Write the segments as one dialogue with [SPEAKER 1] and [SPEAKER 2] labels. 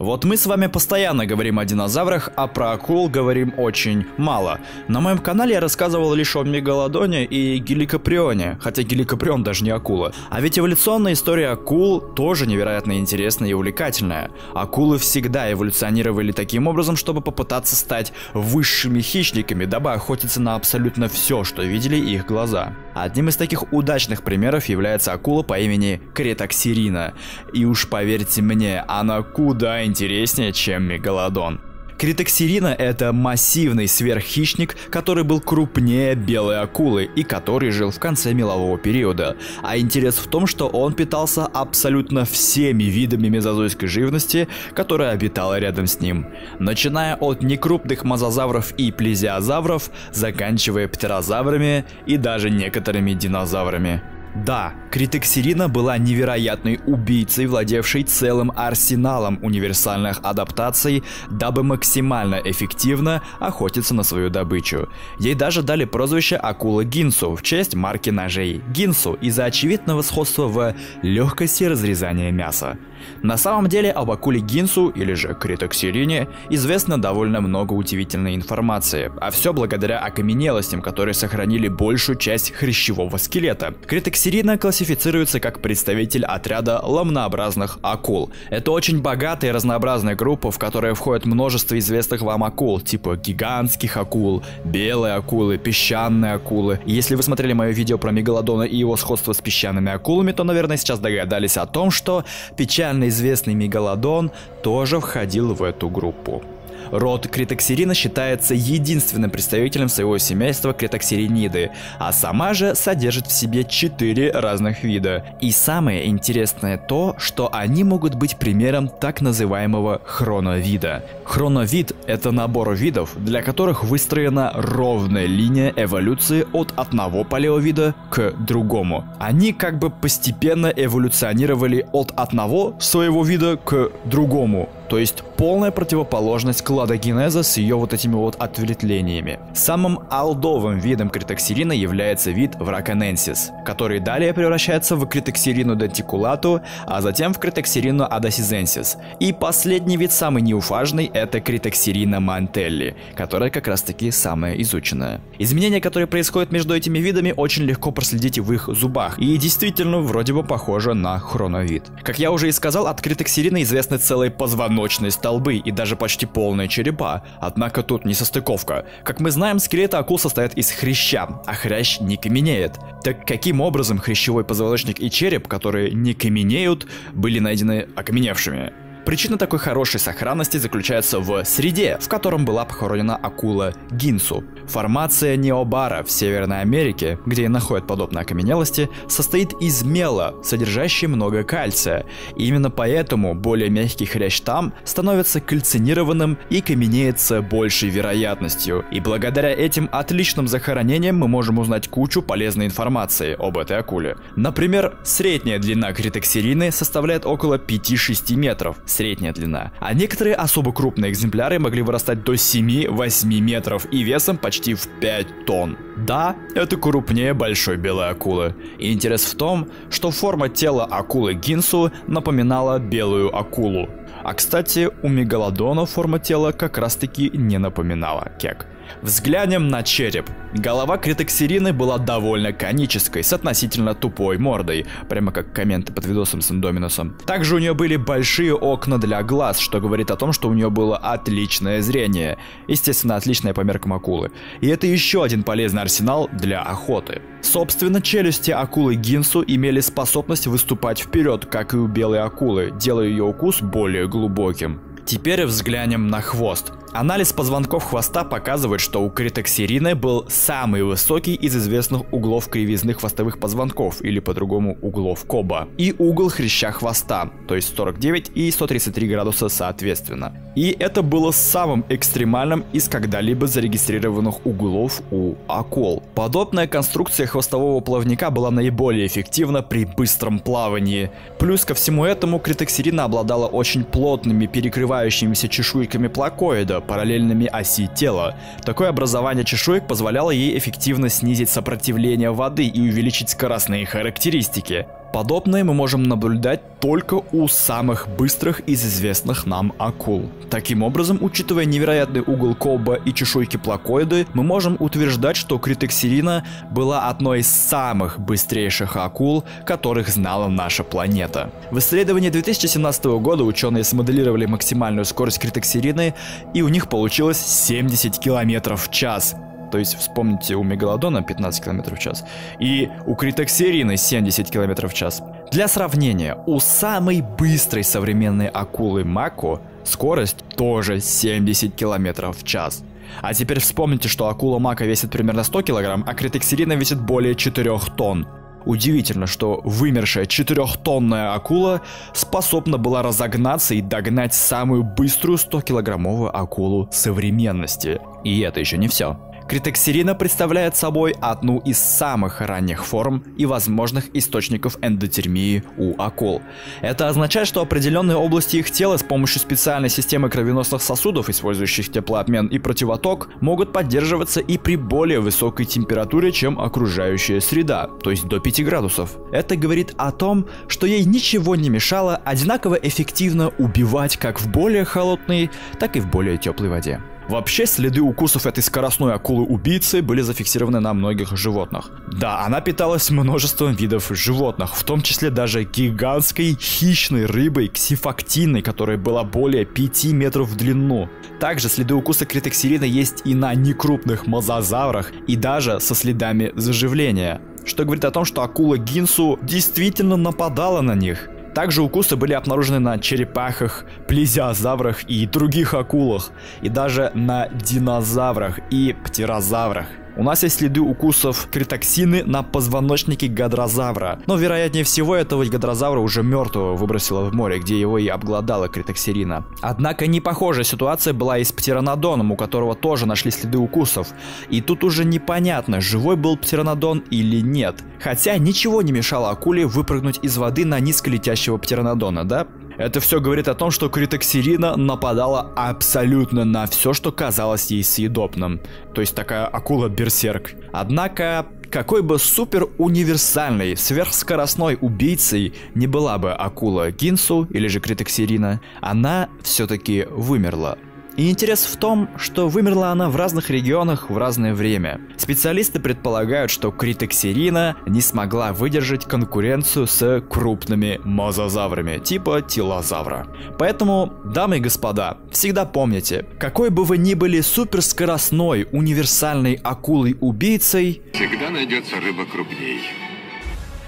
[SPEAKER 1] Вот мы с вами постоянно говорим о динозаврах, а про акул говорим очень мало. На моем канале я рассказывал лишь о мегалодоне и геликоприоне, хотя геликоприон даже не акула. А ведь эволюционная история акул тоже невероятно интересная и увлекательная. Акулы всегда эволюционировали таким образом, чтобы попытаться стать высшими хищниками, дабы охотиться на абсолютно все, что видели их глаза. Одним из таких удачных примеров является акула по имени Кретоксирина. И уж поверьте мне, она куда интереснее, чем Мегалодон. Критоксерина – это массивный сверххищник, который был крупнее белой акулы и который жил в конце мелового периода. А интерес в том, что он питался абсолютно всеми видами мезозойской живности, которая обитала рядом с ним. Начиная от некрупных мозазавров и плезиозавров, заканчивая птерозаврами и даже некоторыми динозаврами. Да, Критексерина была невероятной убийцей, владевшей целым арсеналом универсальных адаптаций, дабы максимально эффективно охотиться на свою добычу. Ей даже дали прозвище Акула Гинсу в честь марки ножей Гинсу из-за очевидного сходства в легкости разрезания мяса. На самом деле об акуле Гинсу, или же критоксерине, известно довольно много удивительной информации, а все благодаря окаменелостям, которые сохранили большую часть хрящевого скелета. Критоксерина классифицируется как представитель отряда ламнообразных акул. Это очень богатая и разнообразная группа, в которой входит множество известных вам акул, типа гигантских акул, белые акулы, песчаные акулы. Если вы смотрели мое видео про мегалодона и его сходство с песчаными акулами, то, наверное, сейчас догадались о том, что печаль печально известный мегалодон тоже входил в эту группу. Род критоксерина считается единственным представителем своего семейства критоксериниды, а сама же содержит в себе четыре разных вида. И самое интересное то, что они могут быть примером так называемого хроновида. Хроновид – это набор видов, для которых выстроена ровная линия эволюции от одного палеовида к другому. Они как бы постепенно эволюционировали от одного своего вида к другому, то есть полная противоположность кладогенеза с ее вот этими вот ответвлениями. Самым алдовым видом критоксерина является вид враконенсис, который далее превращается в критоксерину дентикулату, а затем в критоксерину адасизенсис. И последний вид, самый неуфажный, это критоксерина мантелли, которая как раз таки самая изученная. Изменения, которые происходят между этими видами, очень легко проследить в их зубах, и действительно вроде бы похоже на хроновид. Как я уже и сказал, от критоксерина известны целые позвоночные позвоночные столбы и даже почти полные черепа. Однако тут не состыковка. Как мы знаем, скелеты акул состоят из хряща, а хрящ не каменеет. Так каким образом хрящевой позвоночник и череп, которые не каменеют, были найдены окаменевшими? Причина такой хорошей сохранности заключается в среде, в котором была похоронена акула Гинсу. Формация необара в Северной Америке, где и находят подобные окаменелости, состоит из мела, содержащей много кальция. И именно поэтому более мягкий хрящ там становится кальцинированным и каменеется большей вероятностью. И благодаря этим отличным захоронениям мы можем узнать кучу полезной информации об этой акуле. Например, средняя длина критоксерины составляет около 5-6 метров, средняя длина. А некоторые особо крупные экземпляры могли вырастать до 7-8 метров и весом почти в 5 тонн. Да, это крупнее большой белой акулы. И интерес в том, что форма тела акулы Гинсу напоминала белую акулу. А кстати, у мегалодона форма тела как раз таки не напоминала кек. Взглянем на череп. Голова критоксерины была довольно конической, с относительно тупой мордой, прямо как комменты под видосом с Индоминусом. Также у нее были большие окна для глаз, что говорит о том, что у нее было отличное зрение. Естественно, отличное по меркам акулы. И это еще один полезный арсенал для охоты. Собственно, челюсти акулы Гинсу имели способность выступать вперед, как и у белой акулы, делая ее укус более глубоким. Теперь взглянем на хвост. Анализ позвонков хвоста показывает, что у критоксерины был самый высокий из известных углов кривизны хвостовых позвонков, или по-другому углов Коба, и угол хряща хвоста, то есть 49 и 133 градуса соответственно. И это было самым экстремальным из когда-либо зарегистрированных углов у акул. Подобная конструкция хвостового плавника была наиболее эффективна при быстром плавании. Плюс ко всему этому критоксерина обладала очень плотными перекрывающимися чешуйками плакоида, параллельными оси тела. Такое образование чешуек позволяло ей эффективно снизить сопротивление воды и увеличить скоростные характеристики. Подобное мы можем наблюдать только у самых быстрых из известных нам акул. Таким образом, учитывая невероятный угол колба и чешуйки плакоиды, мы можем утверждать, что критоксерина была одной из самых быстрейших акул, которых знала наша планета. В исследовании 2017 года ученые смоделировали максимальную скорость критоксерины, и у них получилось 70 км в час. То есть вспомните у Мегалодона 15 км в час и у Критоксерины 70 км в час. Для сравнения, у самой быстрой современной акулы Мако скорость тоже 70 км в час. А теперь вспомните, что акула Мака весит примерно 100 кг, а критоксерина весит более 4 тонн. Удивительно, что вымершая четырехтонная акула способна была разогнаться и догнать самую быструю 100-килограммовую акулу современности. И это еще не все. Критоксерина представляет собой одну из самых ранних форм и возможных источников эндотермии у акул. Это означает, что определенные области их тела с помощью специальной системы кровеносных сосудов, использующих теплообмен и противоток, могут поддерживаться и при более высокой температуре, чем окружающая среда, то есть до 5 градусов. Это говорит о том, что ей ничего не мешало одинаково эффективно убивать как в более холодной, так и в более теплой воде. Вообще, следы укусов этой скоростной акулы-убийцы были зафиксированы на многих животных. Да, она питалась множеством видов животных, в том числе даже гигантской хищной рыбой ксифактиной, которая была более 5 метров в длину. Также следы укуса критоксерина есть и на некрупных мозазаврах, и даже со следами заживления. Что говорит о том, что акула Гинсу действительно нападала на них. Также укусы были обнаружены на черепахах, плезиозаврах и других акулах, и даже на динозаврах и птерозаврах. У нас есть следы укусов критоксины на позвоночнике гадрозавра, но вероятнее всего этого гадрозавра уже мертвого выбросило в море, где его и обглодала критоксерина. Однако не похожая ситуация была и с птеранодоном, у которого тоже нашли следы укусов. И тут уже непонятно, живой был птеранодон или нет. Хотя ничего не мешало акуле выпрыгнуть из воды на низколетящего птеранодона, да? Это все говорит о том, что критоксерина нападала абсолютно на все, что казалось ей съедобным. То есть такая акула-берсерк. Однако, какой бы супер универсальной, сверхскоростной убийцей не была бы акула Гинсу или же критоксерина, она все-таки вымерла. И интерес в том, что вымерла она в разных регионах в разное время. Специалисты предполагают, что критоксерина не смогла выдержать конкуренцию с крупными мозазаврами, типа тилозавра. Поэтому, дамы и господа, всегда помните, какой бы вы ни были суперскоростной универсальной акулой-убийцей,
[SPEAKER 2] всегда найдется рыба крупней.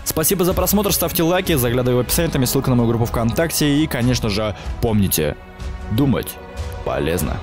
[SPEAKER 1] Спасибо за просмотр, ставьте лайки, заглядывайте в описание, там есть ссылка на мою группу ВКонтакте и, конечно же, помните, думать полезно.